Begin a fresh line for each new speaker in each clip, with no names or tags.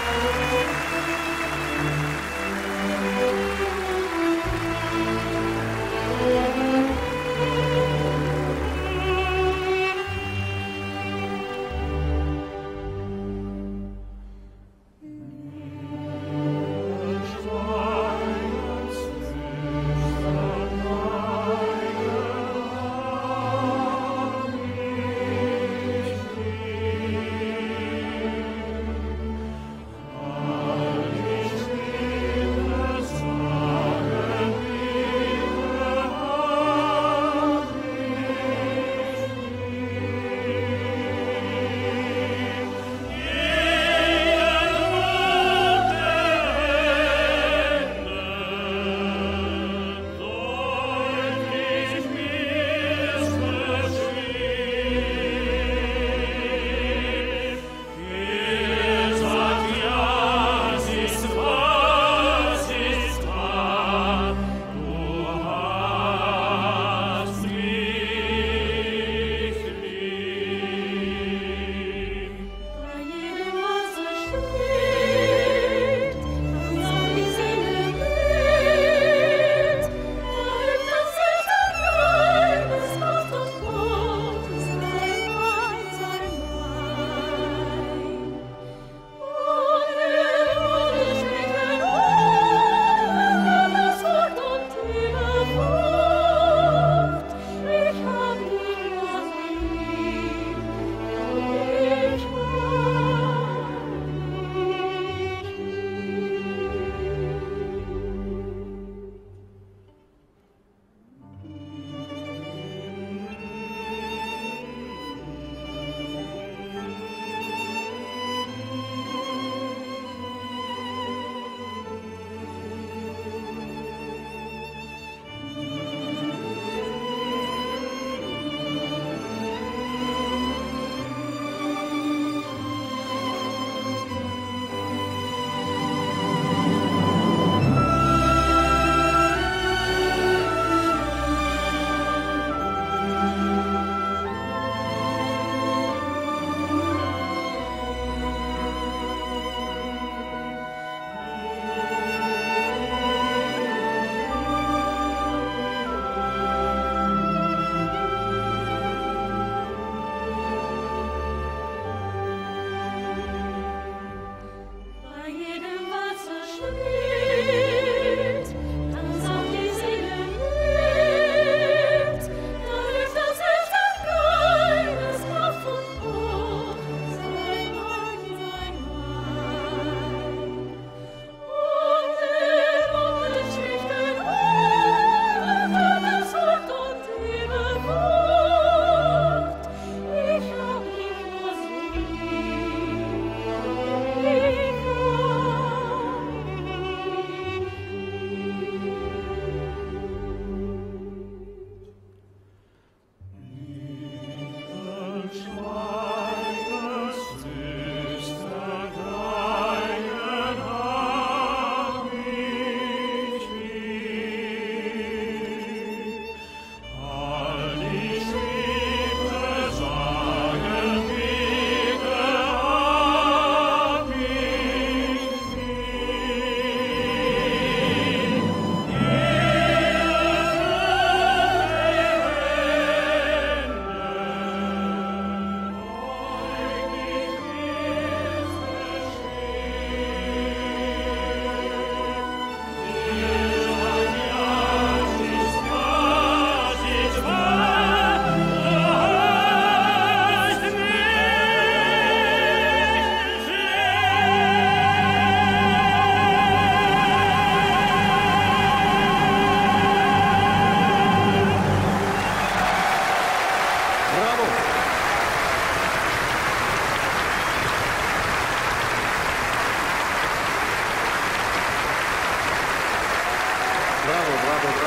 Bye.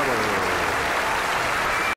Howard.